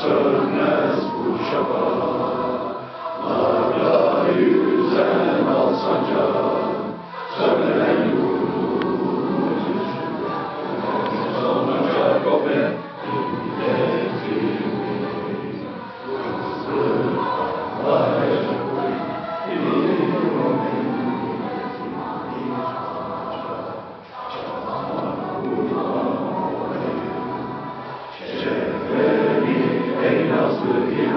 Sonas Pushapa. good.